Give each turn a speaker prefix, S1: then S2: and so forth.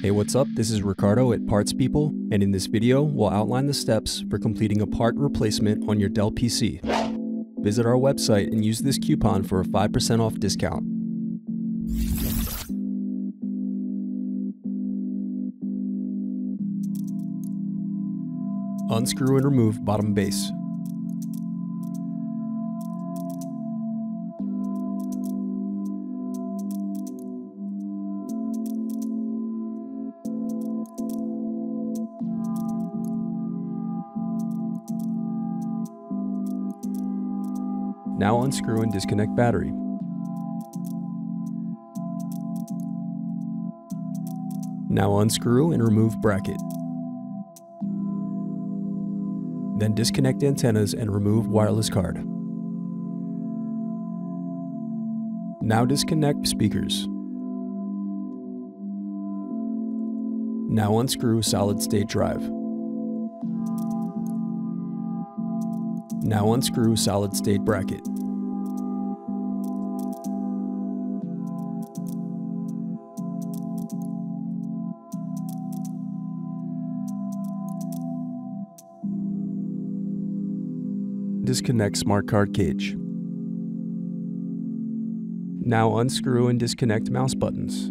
S1: Hey, what's up? This is Ricardo at Parts People, and in this video, we'll outline the steps for completing a part replacement on your Dell PC. Visit our website and use this coupon for a 5% off discount. Unscrew and remove bottom base. Now unscrew and disconnect battery. Now unscrew and remove bracket. Then disconnect antennas and remove wireless card. Now disconnect speakers. Now unscrew solid state drive. Now unscrew solid state bracket. Disconnect smart card cage. Now unscrew and disconnect mouse buttons.